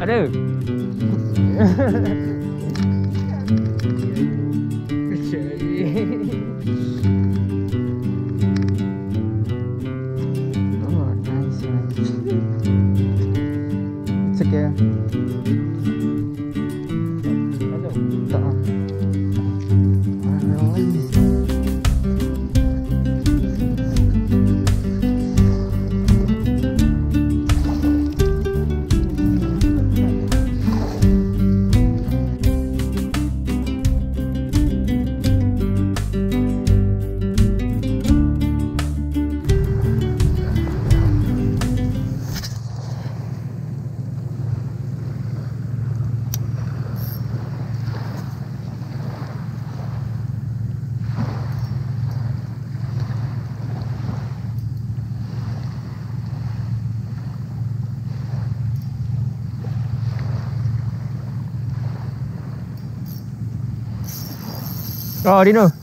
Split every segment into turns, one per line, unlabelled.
Ada. oh, nice, nice. It's okay. Oh, Dino.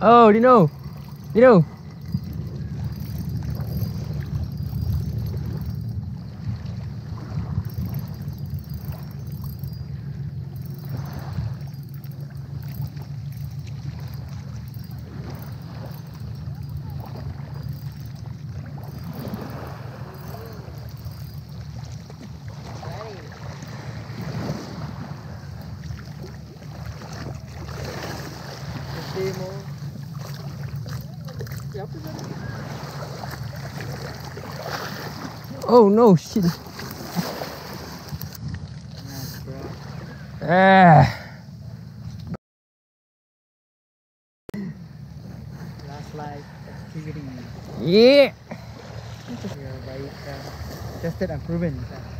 Oh, Dino. Dino. Oh no, shit. Ah.
Last life activity.
Yeah.
Itu ya baik kan. Tested and proven. Kan?